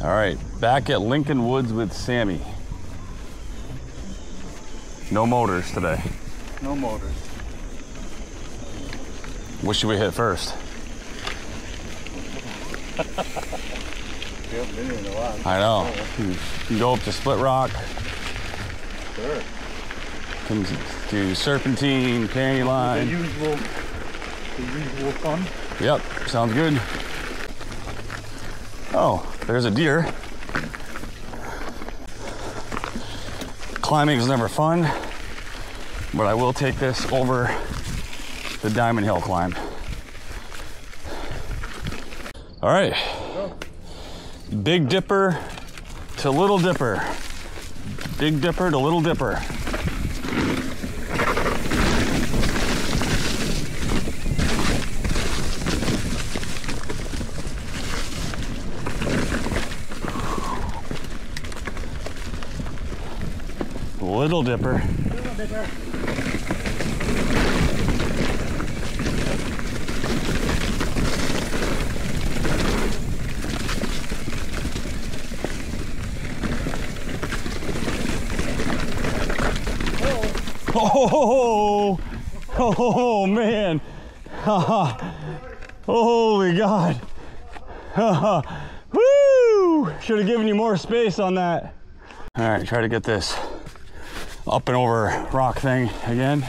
All right, back at Lincoln Woods with Samme. No motors today. No motors. What should we hit first? We haven't been here in a while. I know. You can go up to Split Rock, Sure. can do Serpentine, The Line. usual, the usual fun. Yep, sounds good. Oh, there's a deer. Climbing is never fun, but I will take this over the Diamond Hill climb. All right. Big Dipper to Little Dipper. Big Dipper to Little Dipper. Little Dipper. Oh, oh, oh man. Holy God. Woo! Should have given you more space on that. All right, try to get this up and over rock thing again.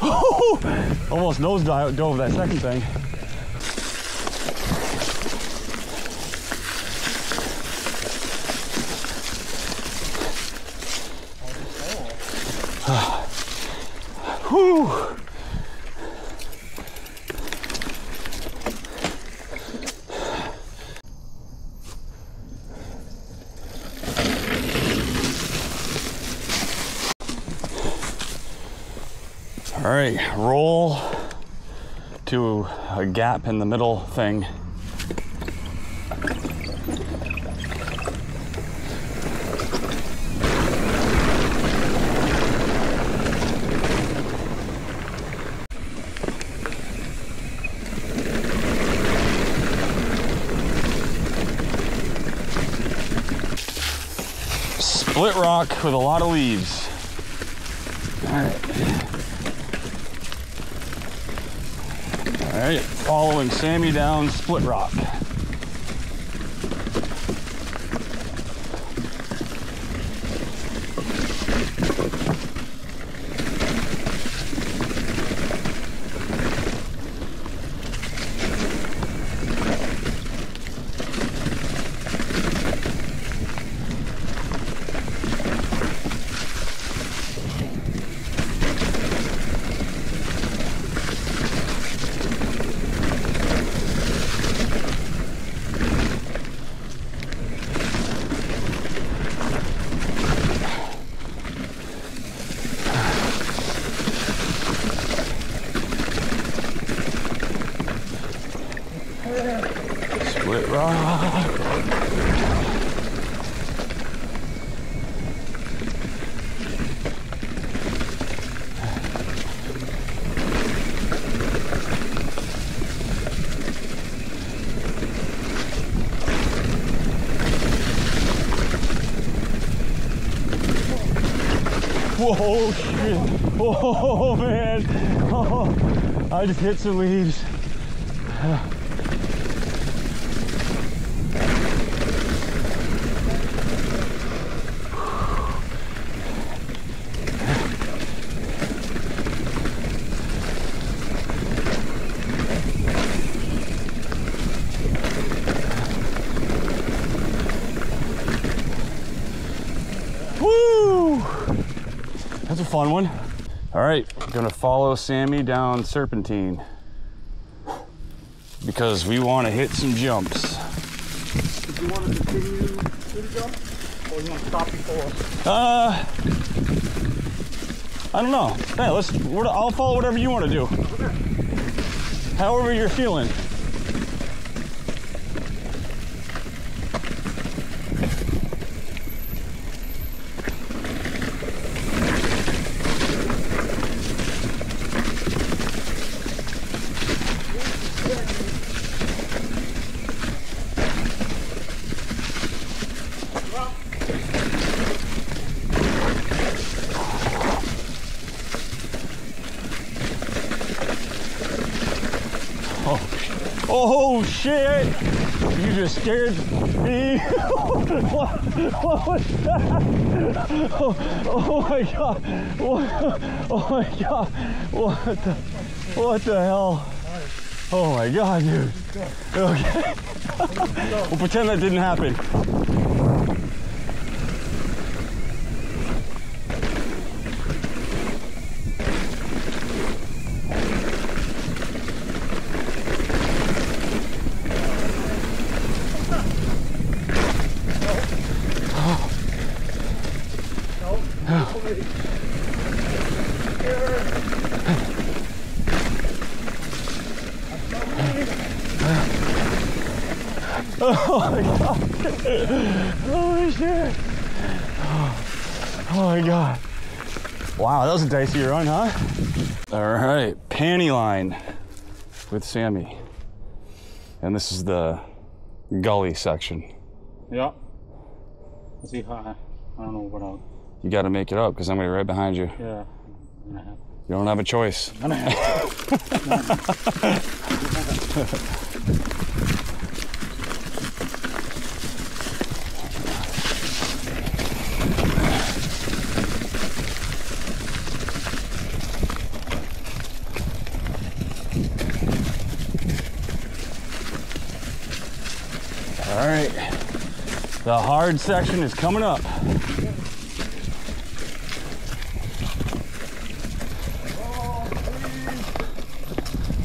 Almost nose dive- dove that second thing. Whew. All right, roll to a gap in the middle thing. Split rock with a lot of leaves. All right. All right, following Samme down Split Rock. Split Rock. Whoa, shit. Oh, man. Oh, I just hit some leaves. Woo! That's a fun one. All right, gonna follow Samme down Serpentine because we want to hit some jumps. Did you want to continue to jump? Or you want to stop before? Uh, I don't know. Hey, let's. I'll follow whatever you want to do. However you're feeling. Shit! You just scared me. what, what was that? Oh, oh my god! What, oh my god! What the? What the hell? Oh my god, dude. Okay. we'll pretend that didn't happen. Holy shit. Oh, oh my god. Wow, that was a dicey run, huh? All right, Pantiline with Samme. And this is the gully section. Yeah. Let's see how, I don't know what I'll, You got to make it up because I'm going to be right behind you. yeah. I'm gonna have, You don't have a choice. All right, the hard section is coming up.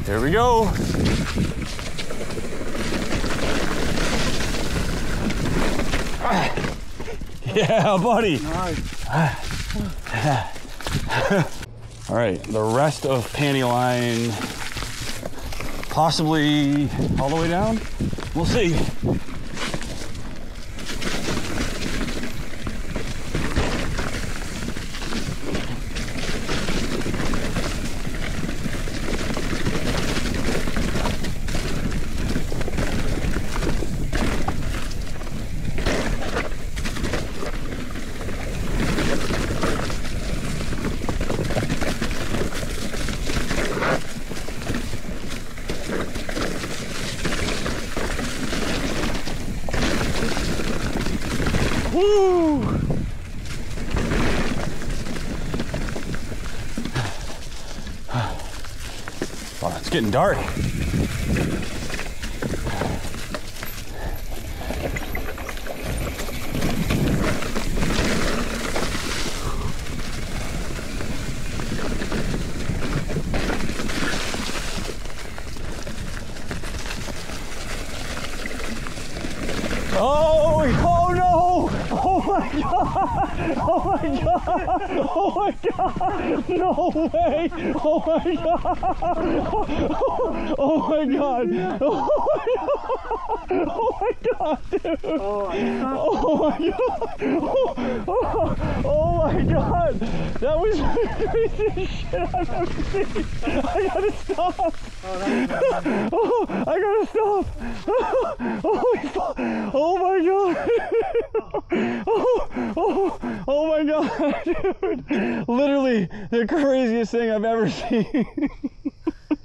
Here we go. Yeah, buddy. Nice. All right, the rest of Pantiline, possibly all the way down. We'll see. Woo! Wow, it's getting dark. Oh, oh no! Oh my god! Oh my god! Oh my god! No way! Oh my god! Oh my god! Oh my god! dude! Oh, Oh my god! Oh, oh, oh, oh my god! That was the craziest shit I've ever seen! I gotta stop! Oh, oh I gotta stop! Holy fuck! Oh my god! Oh, oh, oh my god, dude! Literally the craziest thing I've ever seen.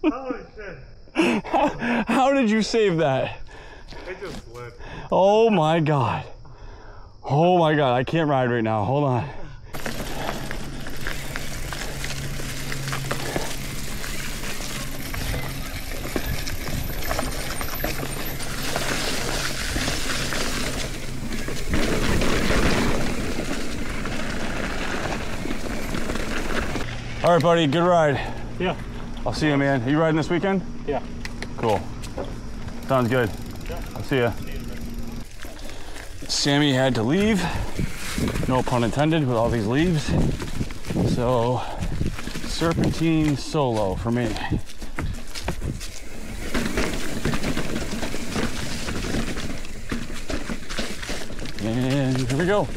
Holy shit. how, how did you save that? It just slipped. Oh my god. Oh my god, I can't ride right now. Hold on. All right, buddy, good ride. Yeah. I'll see you, man. Are you riding this weekend? Yeah. Cool. Sounds good. Yeah. I'll see ya. Samme had to leave. No pun intended with all these leaves. So, serpentine solo for me. And here we go.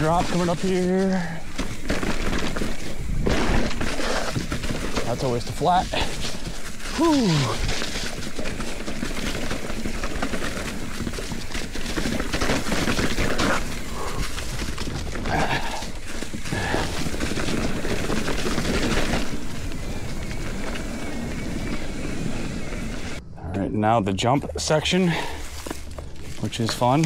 drop coming up here. That's always the flat. Whew. now the jump section, which is fun.